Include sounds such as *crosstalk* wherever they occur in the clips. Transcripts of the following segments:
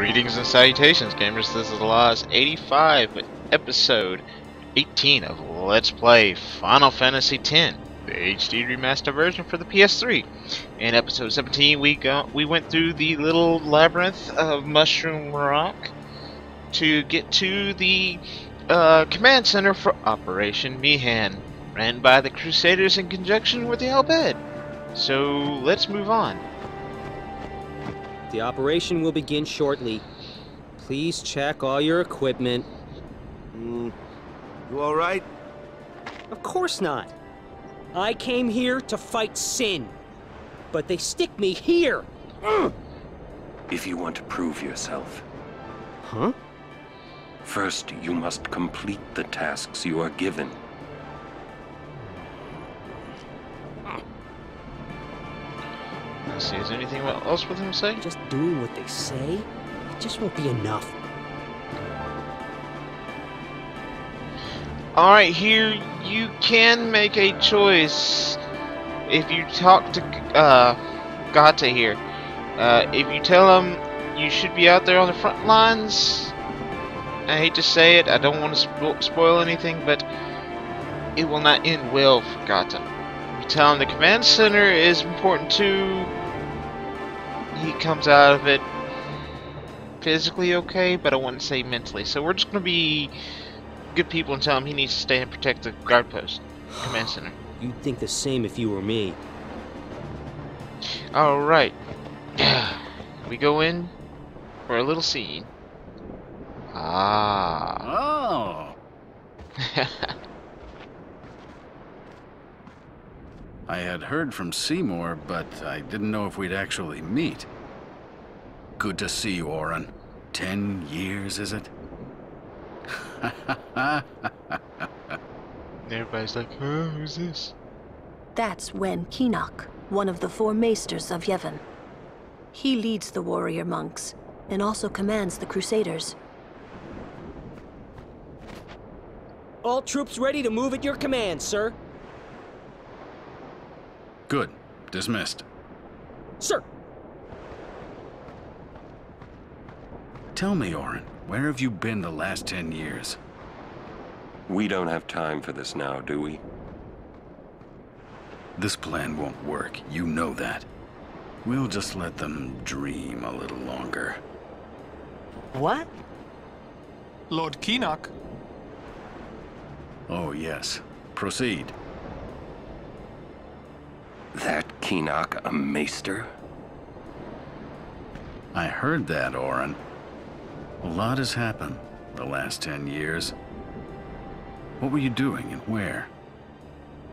Greetings and salutations, gamers. This is Theloz85 episode 18 of Let's Play Final Fantasy X, the HD remaster version for the PS3. In episode 17, we got we went through the little labyrinth of Mushroom Rock to get to the uh, command center for Operation Mi'ihen, ran by the Crusaders in conjunction with the Al Bhed. So let's move on. The operation will begin shortly. Please check all your equipment. Mm, you all right? Of course not. I came here to fight sin. But they stick me here. *clears throat* If you want to prove yourself, Huh? first you must complete the tasks you are given. See, is there anything else with him to say? Just doing what they say? It just won't be enough. Alright, here you can make a choice if you talk to uh, Gatta here. Uh, if you tell him you should be out there on the front lines, I hate to say it, I don't want to spo spoil anything, but it will not end well for Gatta. You tell him the command center is important too, he comes out of it physically okay, but I wouldn't say mentally. So we're just going to be good people and tell him he needs to stay and protect the guard post, command *sighs* center. You'd think the same if you were me. Alright. *sighs* we go in for a little scene. Ah. Oh, *laughs* I had heard from Seymour, but I didn't know if we'd actually meet. Good to see you, Auron. Ten years, is it? *laughs* Everybody's like, huh, who's this? That's Wen Kinoc, one of the four maesters of Yevon. He leads the warrior monks, and also commands the crusaders. All troops ready to move at your command, sir. Good. Dismissed. Sir. Tell me, Auron, where have you been the last ten years? We don't have time for this now, do we? This plan won't work. You know that. We'll just let them dream a little longer. What? Lord Kinoc. Oh, yes. Proceed. That Kinoc a maester? I heard that, Auron. A lot has happened the last ten years. What were you doing and where?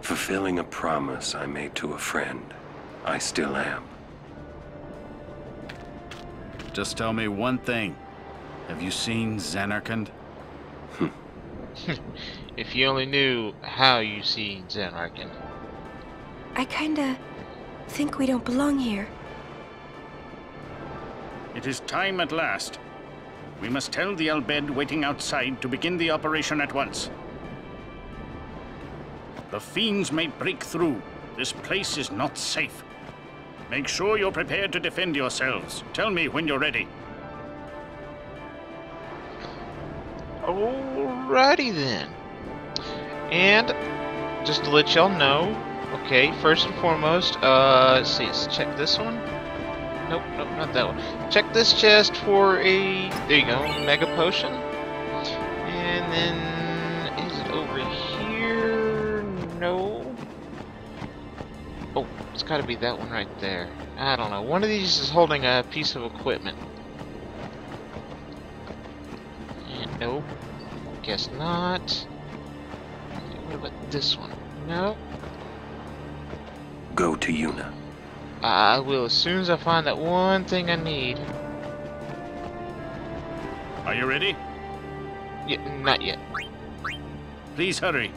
Fulfilling a promise I made to a friend. I still am. Just tell me one thing. Have you seen Zanarkand? *laughs* If you only knew how you see Zanarkand. I kinda think we don't belong here. It is time at last. We must tell the Al Bhed waiting outside to begin the operation at once. The fiends may break through. This place is not safe. Make sure you're prepared to defend yourselves. Tell me when you're ready. Alrighty then. And just to let y'all know, okay, first and foremost, uh, let's see, let's check this one. Nope, nope, not that one. Check this chest for a, there you go, mega potion. And then, is it over here? No. Oh, it's gotta be that one right there. I don't know. One of these is holding a piece of equipment. And nope. Guess not. What about this one? No. Go to Yuna. I will as soon as I find that one thing I need. Are you ready? Yeah, not yet. Please hurry.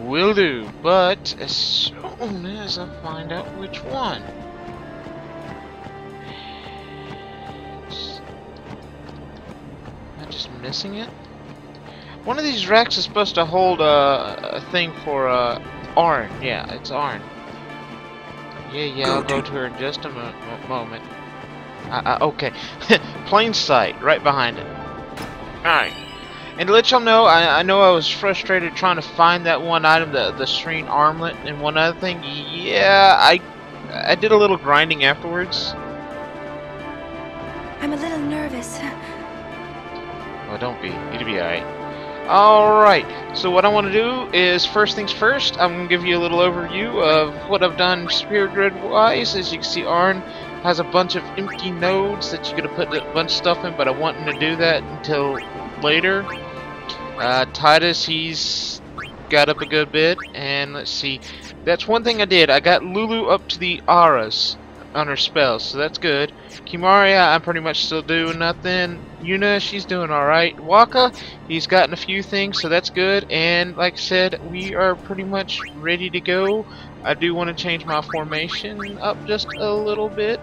Will do, but as soon as I find out which one. Am I just missing it? One of these racks is supposed to hold a, a thing for uh, Auron. Yeah, it's Auron. Yeah, yeah, Go I'll go to- to her in just a mo mo moment. Uh, uh, okay. *laughs* Plain sight, right behind it. Alright. And to let y'all know, I, I know I was frustrated trying to find that one item, the, the serene armlet, and one other thing. Yeah, I, I did a little grinding afterwards. I'm a little nervous. Well, don't be. You'll be alright. Alright, so what I want to do is, first things first, I'm going to give you a little overview of what I've done sphere grid-wise. As you can see, Auron has a bunch of empty nodes that you're going to put a bunch of stuff in, but I want him to do that until later. Uh, Tidus, he's got up a good bit, and let's see. That's one thing I did. I got Lulu up to the auras on her spells, so that's good. Kimahri, I'm pretty much still doing nothing. Yuna, she's doing alright. Wakka, he's gotten a few things, so that's good. And like I said, we are pretty much ready to go. I do want to change my formation up just a little bit.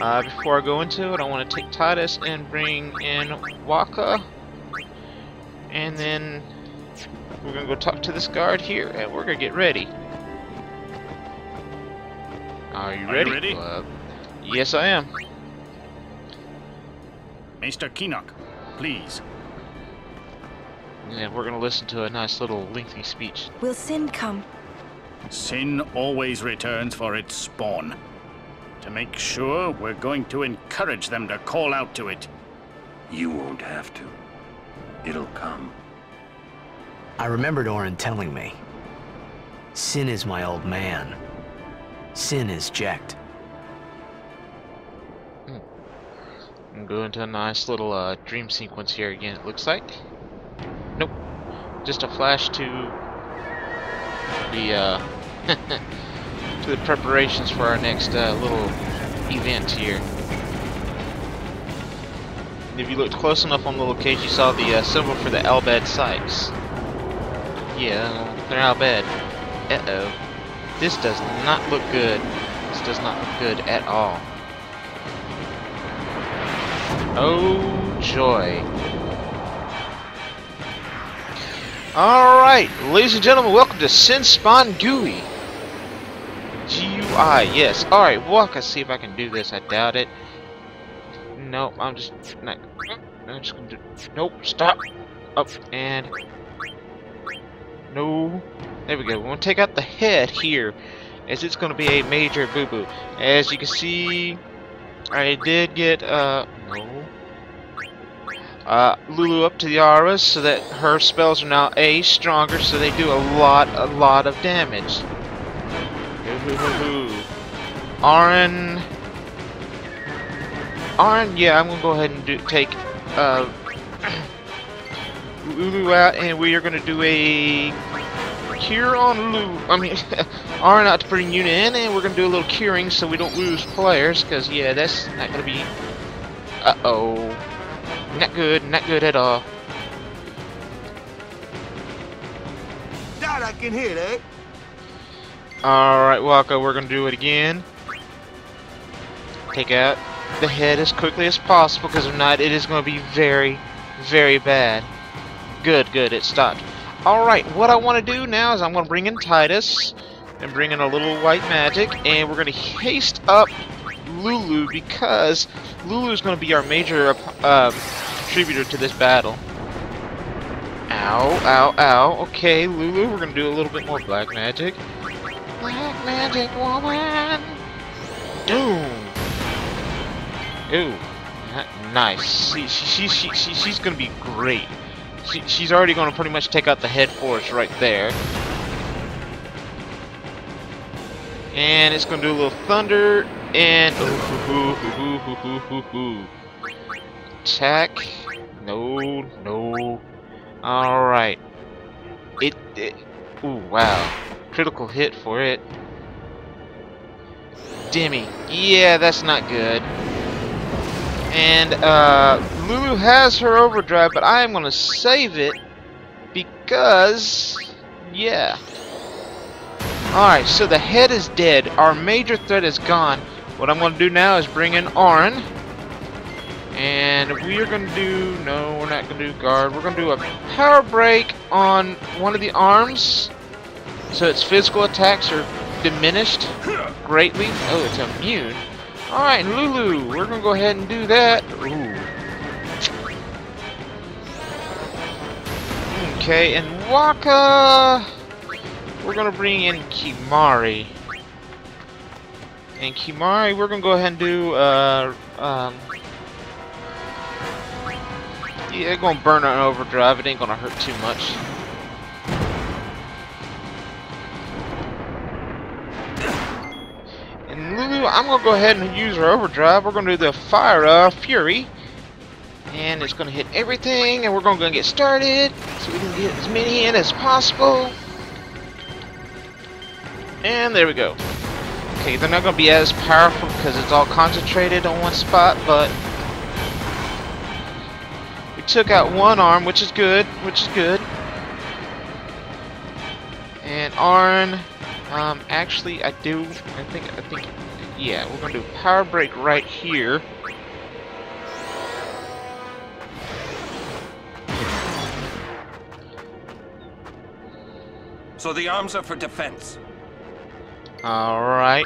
Uh, before I go into it, I want to take Tidus and bring in Wakka. And then we're going to go talk to this guard here, and we're going to get ready. Are you Are ready? you ready? Uh, yes, I am. Maester Kinoc, please. And we're going to listen to a nice little lengthy speech. Will Sin come? Sin always returns for its spawn. To make sure, we're going to encourage them to call out to it. You won't have to. It'll come. I remembered Auron telling me. Sin is my old man. Sin is Jecht. I'm going to a nice little uh, dream sequence here again, it looks like. Nope. Just a flash to the uh, *laughs* to the preparations for our next uh, little event here. If you looked close enough on the location, you saw the uh, symbol for the Al Bhed sites. Yeah, they're Al Bhed. Uh-oh. This does not look good. This does not look good at all. Oh, joy. Alright, ladies and gentlemen, welcome to Sinspawn GUI. G-U-I, yes. Alright, walk, let's see if I can do this. I doubt it. Nope, I'm just not... I'm just gonna do... Nope, stop. Up, and... No. There we go. We're gonna take out the head here, as it's gonna be a major boo-boo. As you can see, I did get, uh... No. Uh, Lulu up to the auras so that her spells are now A, stronger, so they do a lot, a lot of damage. Auron... Auron, yeah, I'm gonna go ahead and do, take, uh... Lulu out, and we are gonna do a cure on Lulu. I mean, *laughs* Auron out to bring Yuna in, and we're gonna do a little curing so we don't lose players, because, yeah, that's not gonna be... Uh-oh. Not good, not good at all. That I can hear eh? that. Alright, Wakka, we're gonna do it again. Take out the head as quickly as possible, because if not, it is gonna be very, very bad. Good, good, it stopped. Alright, what I want to do now is I'm gonna bring in Tidus and bring in a little white magic, and we're gonna haste up Lulu, because Lulu is gonna be our major uh, contributor to this battle. Ow, ow, ow. Okay, Lulu, we're gonna do a little bit more black magic. Black magic woman! Doom! Ooh. Nice. She, she, she, she, she's gonna be great. She, she's already gonna pretty much take out the head force right there. And it's gonna do a little thunder and attack. No, no. Alright. It, it. Wow. Critical hit for it. Demi. Yeah, that's not good. And, uh, Lulu has her overdrive, but I am going to save it because, yeah. Alright, so the head is dead. Our major threat is gone. What I'm going to do now is bring in Auron. And we are going to do... No, we're not going to do guard. We're going to do a power break on one of the arms. So its physical attacks are diminished greatly. Oh, it's immune. Alright, Lulu, we're gonna go ahead and do that. Ooh. Okay, and Wakka, we're gonna bring in Kimahri. And Kimahri, we're gonna go ahead and do, uh, um, yeah, gonna burn on overdrive, it ain't gonna hurt too much. Lulu, I'm gonna go ahead and use our overdrive. We're gonna do the Fire uh, Fury. And it's gonna hit everything, and we're gonna go get started so we can get as many in as possible. And there we go. Okay, they're not gonna be as powerful because it's all concentrated on one spot, but we took out one arm, which is good, which is good. And Auron, um, actually, I do, I think, I think, yeah, we're gonna do power break right here. So the arms are for defense. Alright.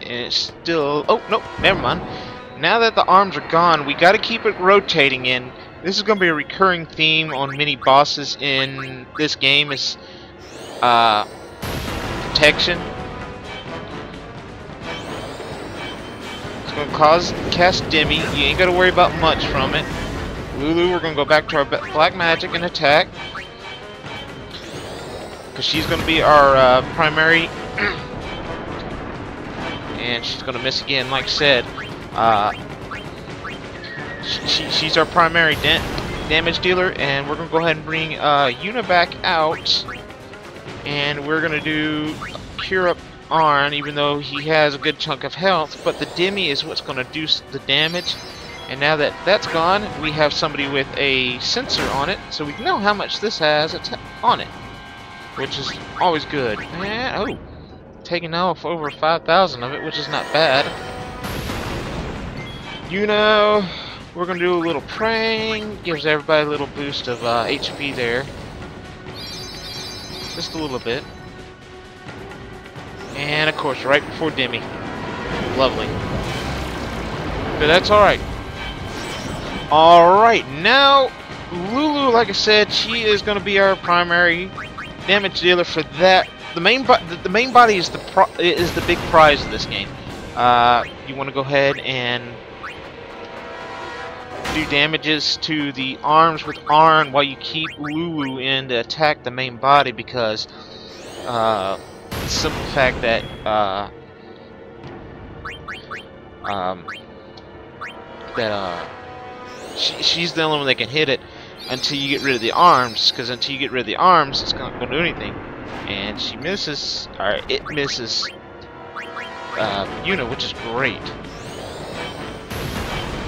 It's still... Oh, no, never mind. Now that the arms are gone, we gotta keep it rotating in. This is gonna be a recurring theme on many bosses in this game is... Uh... Protection. It's gonna cause cast Demi. You ain't gotta worry about much from it. Lulu, we're gonna go back to our black magic and attack. Because she's gonna be our uh, primary. *clears throat* and she's gonna miss again, like I said. Uh, she, she, she's our primary da damage dealer, and we're gonna go ahead and bring uh, out. And we're gonna do cure up Auron, even though he has a good chunk of health. But the Demi is what's gonna do the damage. And now that that's gone, we have somebody with a sensor on it, so we can know how much this has on it. Which is always good. And, oh, taking off over 5,000 of it, which is not bad. You know, we're to do a little praying. Gives everybody a little boost of uh, HP there. Just a little bit. And, of course, right before Demi. Lovely. But that's alright. Alright, now Lulu, like I said, she is going to be our primary damage dealer for that. The main the main body is the is the big prize of this game. Uh, you want to go ahead and do damages to the arms with Auron while you keep Lulu in to attack the main body because uh, the simple fact that uh, um, that uh, she, she's the only one that can hit it until you get rid of the arms, because until you get rid of the arms, it's not going to do anything. And she misses, or it misses uh, Yuna, which is great.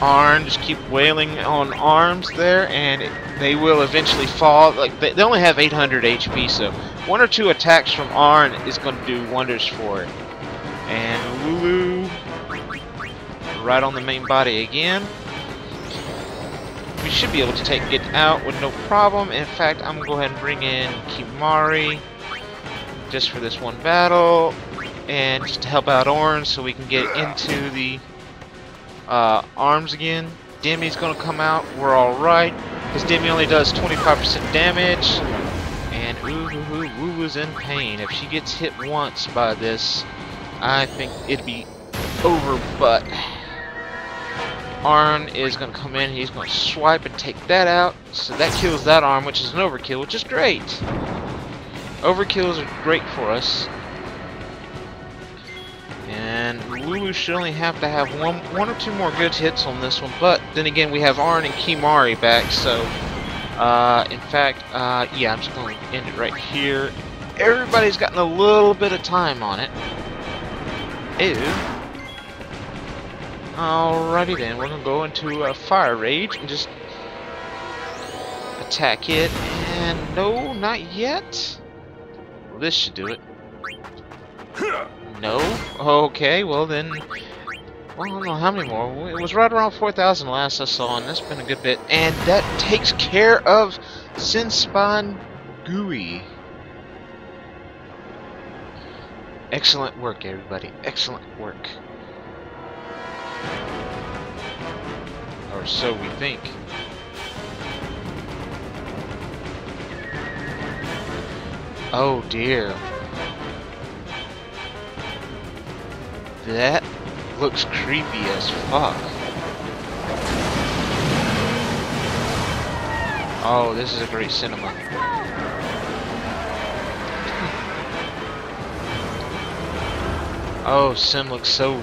Auron, just keep wailing on arms there, and they will eventually fall. Like they, they only have 800 HP, so one or two attacks from Auron is going to do wonders for it. And Lulu, right on the main body again we should be able to take it out with no problem. In fact, I'm going to go ahead and bring in Kimahri just for this one battle and just to help out Orange so we can get into the uh, arms again. Demi's to come out. We're alright. Because Demi only does 25% damage. And ooh, ooh, ooh, Woo is in pain. If she gets hit once by this, I think it'd be over, but... Auron is to come in, he's to swipe and take that out. So that kills that arm, which is an overkill, which is great. Overkills are great for us. Lulu should only have to have one, one or two more good hits on this one. But then again, we have Auron and Kimahri back, so... Uh, in fact, uh, yeah, I'm just going to end it right here. Everybody's gotten a little bit of time on it. Ew. Alrighty then, we're gonna go into a fire rage and just attack it. And no, not yet. This should do it. No? Okay, well then. Well, I don't know how many more. It was right around 4,000 last I saw, and that's been a good bit. And that takes care of Sinspawn Gui. Excellent work, everybody. Excellent work. Or so we think. Oh dear. That looks creepy as fuck. Oh, this is a great cinema. Oh, Sin looks so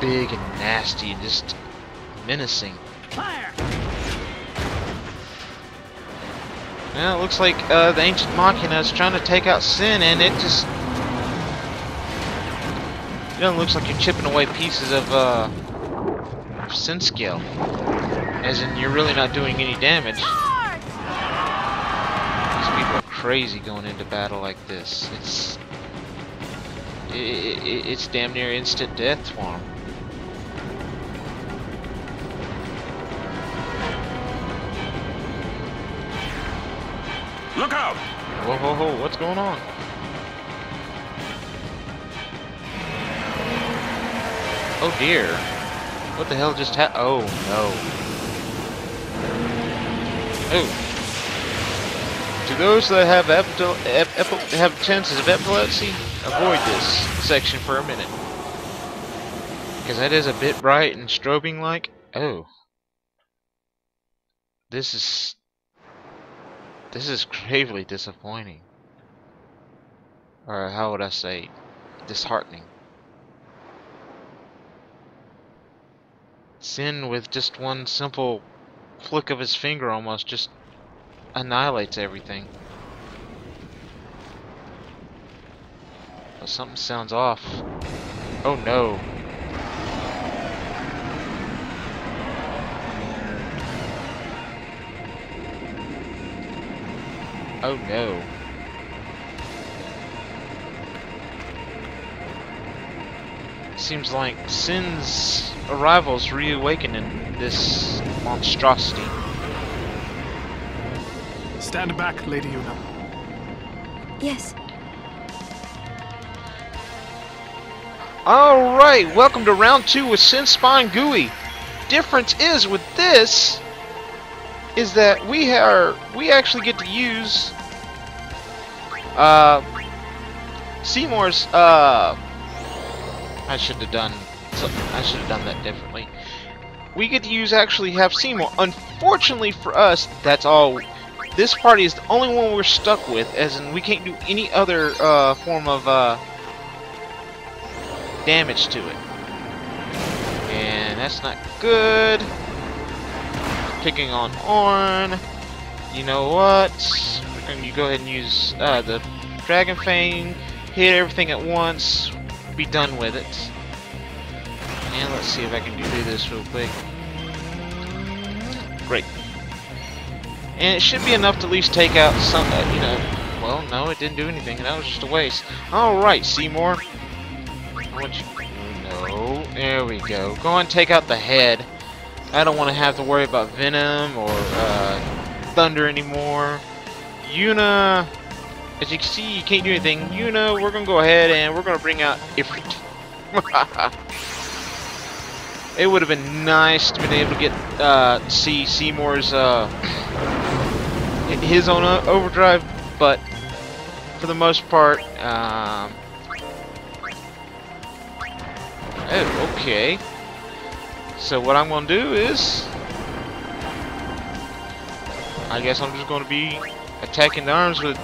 big and nasty and just menacing. Fire! Yeah, it looks like uh, the Ancient Machina is trying to take out Sin and it just... It doesn't look like you're chipping away pieces of, uh, of Sin scale. As in, you're really not doing any damage. These people are crazy going into battle like this. It's... It, it, it's damn near instant death for them. Look out! Whoa, whoa, whoa, what's going on? Oh dear. What the hell just happened? Oh no. Oh. To those that have have chances of epilepsy, avoid this section for a minute. Because that is a bit bright and strobing like. Oh. This is this is gravely disappointing. Or how would I say, disheartening. Sin with just one simple flick of his finger almost just annihilates everything. Oh, something sounds off. Oh no. Oh no. Seems like Sin's arrival's reawakening this monstrosity. Stand back, Lady Yuna. Yes. Alright, welcome to round two with Sinspawn Gui. Difference is with this is that we are we actually get to use uh Seymour's uh I should have done I should have done that differently. We get to use actually have Seymour. Unfortunately for us, that's all this party is the only one we're stuck with, as in we can't do any other uh, form of uh, damage to it. And that's not good. Picking on Auron. You know what? Going to go ahead and use uh, the Dragon Fang. Hit everything at once. Be done with it. And let's see if I can do this real quick. Great. And it should be enough to at least take out some, uh, you know, well, no, it didn't do anything. That was just a waste. Alright, Seymour. I want you, no, there we go. Go on, take out the head. I don't want to have to worry about Venom or uh, Thunder anymore. Yuna, as you can see, you can't do anything. You know, we're to go ahead and we're to bring out Ifrit. *laughs* it would have been nice to be able to get uh, see Seymour's uh, his own overdrive, but for the most part, um, oh, okay. So what I'm to do is, I guess I'm just to be attacking the arms with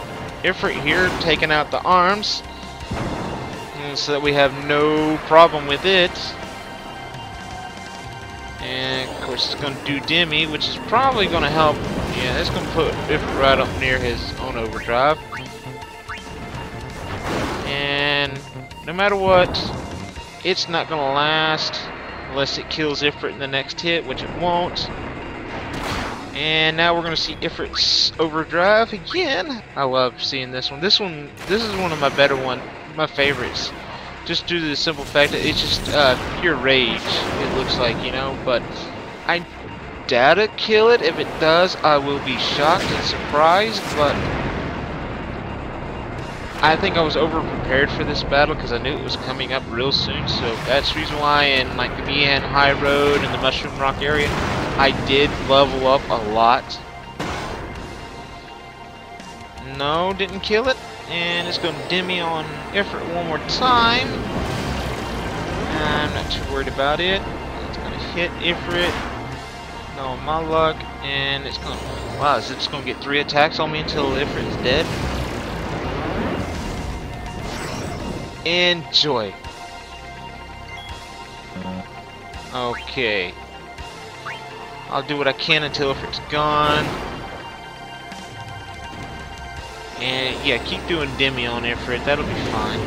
Ifrit here, taking out the arms, so that we have no problem with it. And of course it's going to do Demi, which is probably going to help. Yeah, it's going to put Ifrit right up near his own overdrive. And no matter what, it's not going to last unless it kills Ifrit in the next hit, which it won't. And now we're going to see Ifrit's overdrive again. I love seeing this one. This one, this is one of my better one, my favorites just due to the simple fact that it's just uh, pure rage, it looks like, you know, but I doubt it kill it. If it does, I will be shocked and surprised, but I think I was over prepared for this battle because I knew it was coming up real soon. So that's the reason why in like the Mi'ihen High Road and the Mushroom Rock area, I did level up a lot. No, didn't kill it. And it's going to dim me on effort one more time. I'm not too worried about it. It's going to hit Ifrit. No, my luck. And it's going to... Wow, is it just going to get three attacks on me until Ifrit's dead? Enjoy. Okay. I'll do what I can until Ifrit's gone. And yeah, keep doing Demi on Ifrit. That'll be fine.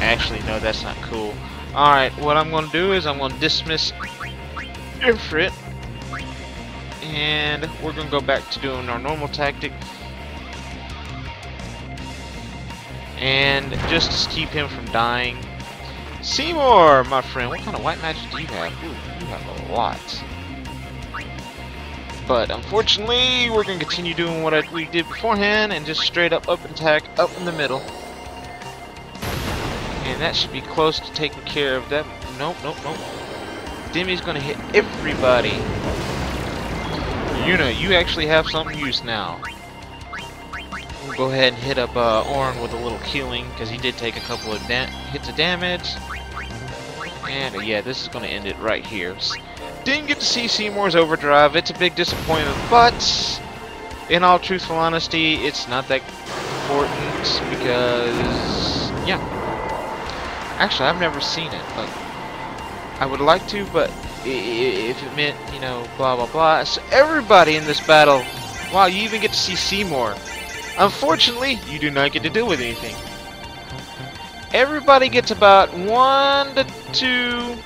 Actually, no, that's not cool. Alright, what I'm going to do is I'm going to dismiss Ifrit. And we're going to go back to doing our normal tactic. And just to keep him from dying. Seymour, my friend, what kind of white magic do you have? Ooh, have a lot. But unfortunately, we're going to continue doing what I, we did beforehand and just straight up up and attack up in the middle. And that should be close to taking care of that. Nope, nope, nope. Demi's going to hit everybody. Yuna, you actually have some use now. We'll go ahead and hit up uh, Auron with a little killing because he did take a couple of hits of damage. And uh, yeah, this is going to end it right here. Didn't get to see Seymour's overdrive. It's a big disappointment, but in all truthful honesty, it's not that important because, yeah. Actually, I've never seen it, but I would like to, but if it meant, you know, blah blah blah. So everybody in this battle, wow, you even get to see Seymour. Unfortunately, you do not get to deal with anything. Everybody gets about one to two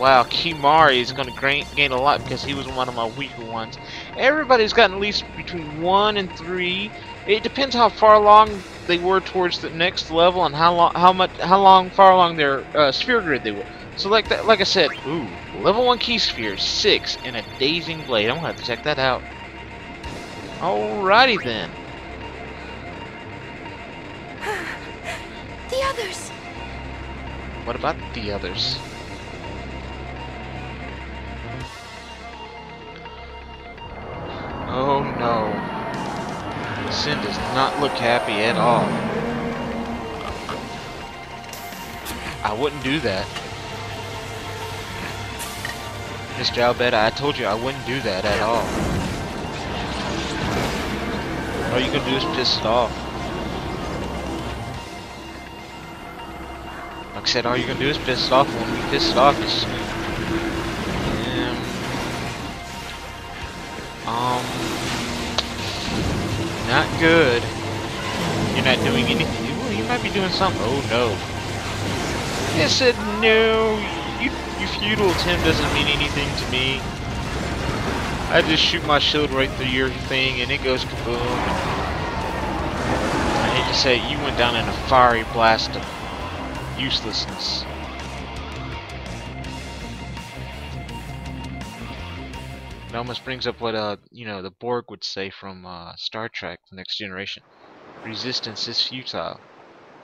Wow, Kimahri is going to gain a lot because he was one of my weaker ones. Everybody's gotten at least between 1 and 3. It depends how far along they were towards the next level and how long, how much, how long, far along their uh, sphere grid they were. So like that, like I said, ooh, level 1 key sphere, 6, and a dazing blade. I'm going to have to check that out. Alrighty then. *sighs* *sighs* *sighs* the others. What about the others? Oh no. Sin does not look happy at all. I wouldn't do that. Mr. Albetta, I told you I wouldn't do that at all. All you can do is piss it off. Said, all you're gonna do is piss it off. When we piss it off, it's Um, not good. You're not doing anything. Well, you might be doing something. Oh no. I said no. You, you futile attempt doesn't mean anything to me. I just shoot my shield right through your thing and it goes kaboom. I hate to say you went down in a fiery blast of uselessness. It almost brings up what uh you know the Borg would say from uh, Star Trek: The Next Generation. Resistance is futile.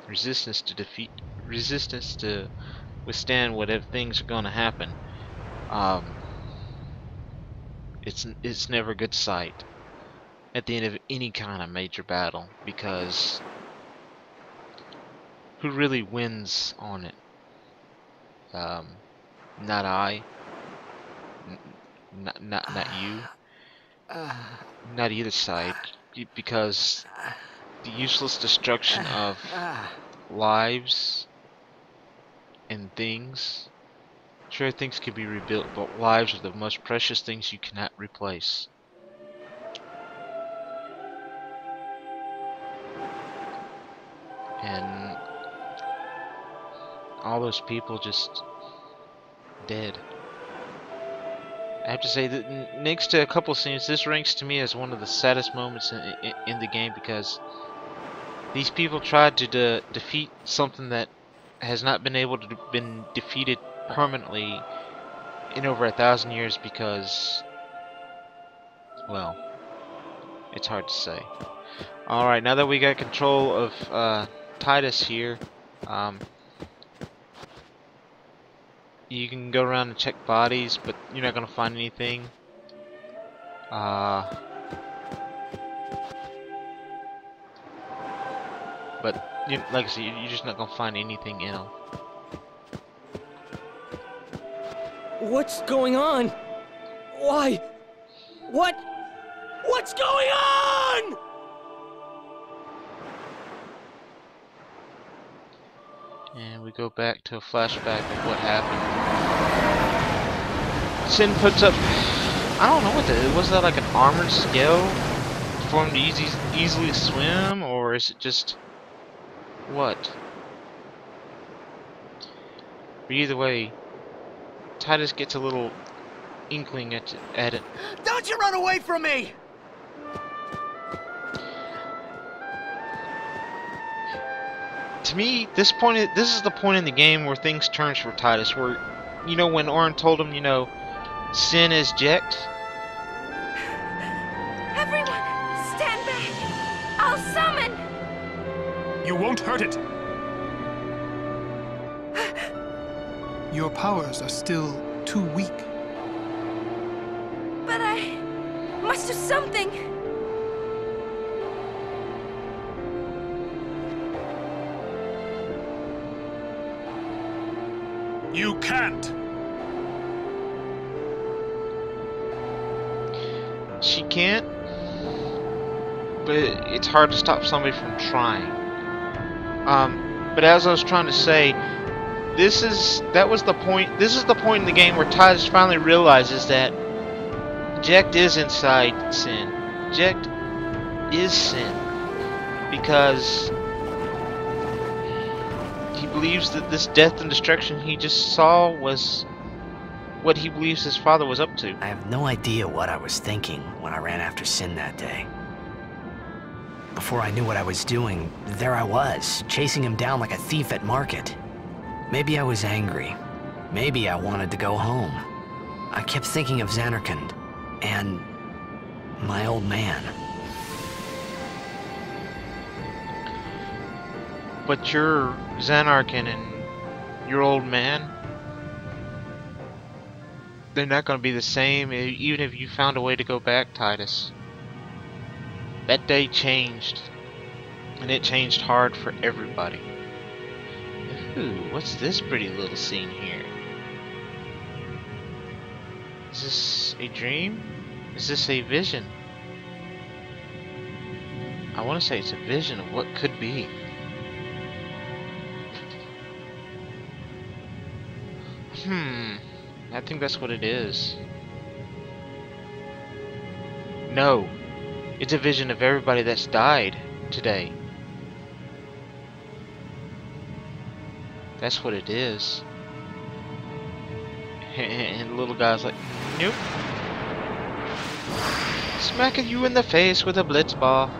Resistance to defeat. Resistance to withstand whatever things are going to happen. Um, it's it's never a good sight at the end of any kind of major battle because who really wins on it? Um, not I not not not you, not either side, because the useless destruction of lives and things. Sure, things can be rebuilt, but lives are the most precious things you cannot replace. And all those people just dead. I have to say that next to a couple scenes, this ranks to me as one of the saddest moments in, in, in the game because these people tried to de defeat something that has not been able to been defeated permanently in over a thousand years because, well, it's hard to say. Alright, now that we got control of uh, Tidus here, um, you can go around and check bodies, but you're not to find anything. Uh, but, you, like I said, you're just not to find anything in them. What's going on? Why? What? What's going on? And we go back to a flashback of what happened. Sin puts up, I don't know what that was that like an armored scale for him to easy, easily swim, or is it just what? But either way, Tidus gets a little inkling at, at it. Don't you run away from me! To me, this point, this is the point in the game where things turns for Tidus. Where, you know, when Auron told him, you know, sin is Jecht. Everyone, stand back! I'll summon! You won't hurt it. Your powers are still too weak. But I must do something. She can't, but it's hard to stop somebody from trying. Um, but as I was trying to say, this is that was the point. This is the point in the game where Tidus finally realizes that Jecht is inside Sin. Jecht is Sin because he believes that this death and destruction he just saw was what he believes his father was up to. I have no idea what I was thinking when I ran after Sin that day. Before I knew what I was doing, there I was, chasing him down like a thief at market. Maybe I was angry. Maybe I wanted to go home. I kept thinking of Zanarkand and my old man. But you're Zanarkand and your old man, they're not going to be the same even if you found a way to go back, Tidus. That day changed. And it changed hard for everybody. Ooh, what's this pretty little scene here? Is this a dream? Is this a vision? I want to say it's a vision of what could be. Hmm. I think that's what it is. No. It's a vision of everybody that's died today. That's what it is. *laughs* And the little guy's like, nope. Smacking you in the face with a blitz ball.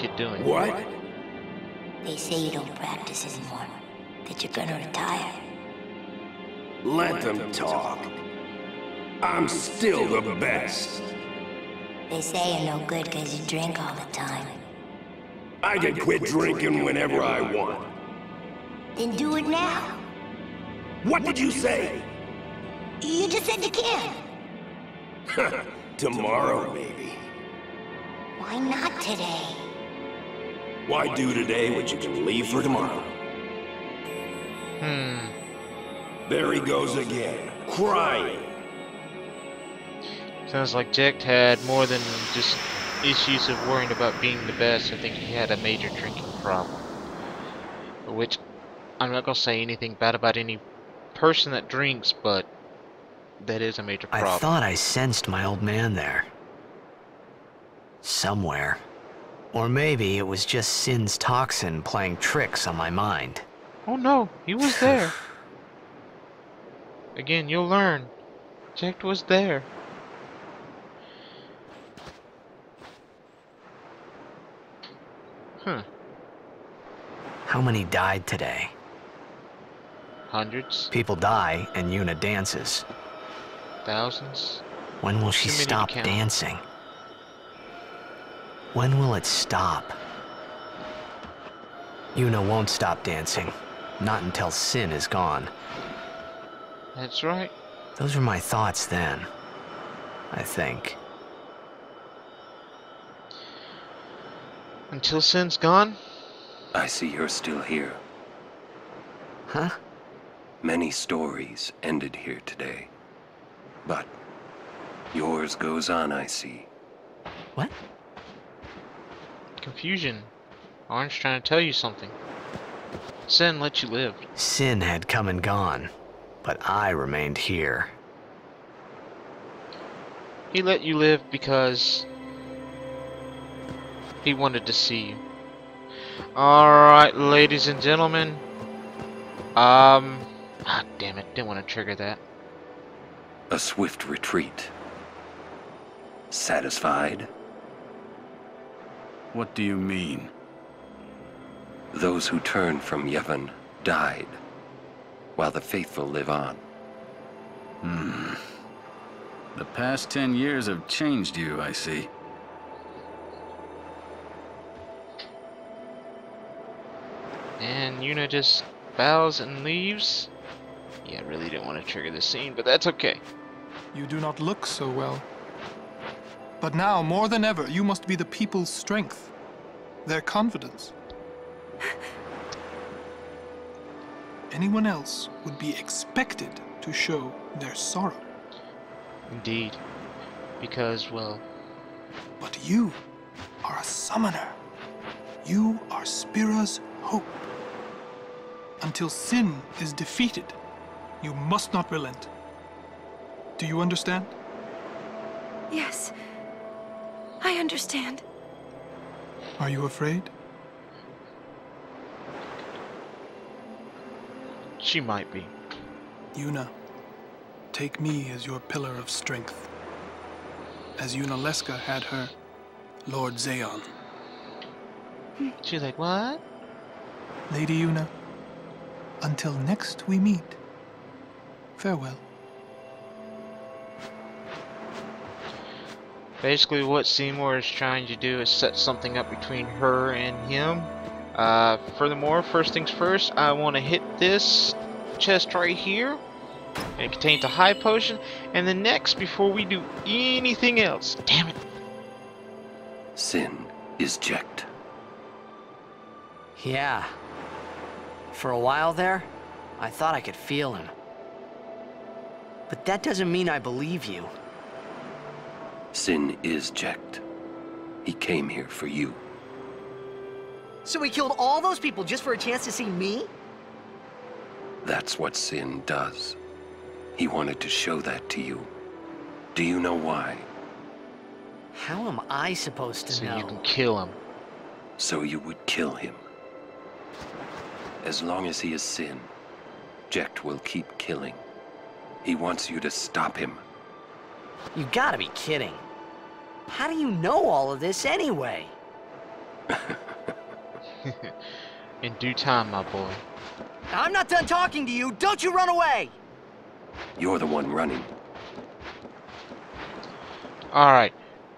Kid doing? What? They say you don't practice anymore. That you're gonna retire. Let them talk. I'm still the best. They say you're no good because you drink all the time. I can quit drinking whenever I want. Then do it now. What did you say? You just said you can. *laughs* Tomorrow, maybe. Why not today? Why do today what you can leave for tomorrow? Hmm. There he goes again, crying. Sounds like Jecht had more than just issues of worrying about being the best. I think he had a major drinking problem. Which, I'm not gonna say anything bad about any person that drinks, but that is a major problem. I thought I sensed my old man there. Somewhere. Or maybe it was just Sin's toxin playing tricks on my mind. Oh no, he was *sighs* there. Again, you'll learn. Jecht was there. Huh. How many died today? Hundreds. People die and Yuna dances. Thousands. When will she stop dancing? When will it stop? Yuna won't stop dancing. Not until Sin is gone. That's right. Those were my thoughts then. I think. Until Sin's gone? I see you're still here. Huh? Many stories ended here today. But yours goes on, I see. What? Confusion. Auron's trying to tell you something. Sin let you live. Sin had come and gone, but I remained here. He let you live because he wanted to see you. Alright, ladies and gentlemen. Um. Ah, damn it. Didn't want to trigger that. A swift retreat. Satisfied? What do you mean? Those who turned from Yevon died, while the faithful live on. Hmm. The past ten years have changed you, I see. And Yuna just bows and leaves. Yeah, I really didn't want to trigger this scene, but that's okay. You do not look so well. But now, more than ever, you must be the people's strength, their confidence. *laughs* Anyone else would be expected to show their sorrow. Indeed. Because, well, But you are a summoner. You are Spira's hope. Until sin is defeated, you must not relent. Do you understand? Yes. I understand. Are you afraid? she might be. Yuna, take me as your pillar of strength. As Yunalesca had her, Lord Zaon. She's like, what? Lady Yuna, until next we meet, farewell. Basically, what Seymour is trying to do is set something up between her and him. Uh, furthermore, first things first, I want to hit this chest right here. It contains a high potion. And the next, before we do anything else, damn it, Sin is checked. Yeah. For a while there, I thought I could feel him. But that doesn't mean I believe you. Sin is Jecht. He came here for you. So he killed all those people just for a chance to see me? That's what Sin does. He wanted to show that to you. Do you know why? How am I supposed to so know? you can kill him. So you would kill him. As long as he is Sin, Jecht will keep killing. He wants you to stop him. You gotta be kidding. How do you know all of this anyway? *laughs* In due time, my boy. I'm not done talking to you. Don't you run away! You're the one running. Alright.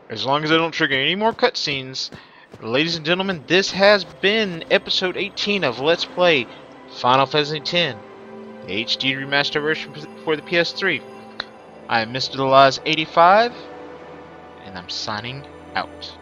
As long as I don't trigger any more cutscenes, ladies and gentlemen, this has been episode 18 of Let's Play Final Fantasy X, the HD remastered version for the PS3. I am Mr. Theloz85, and I'm signing out.